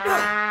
Ugh.